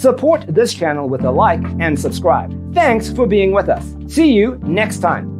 Support this channel with a like and subscribe. Thanks for being with us. See you next time.